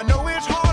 I know it's hard.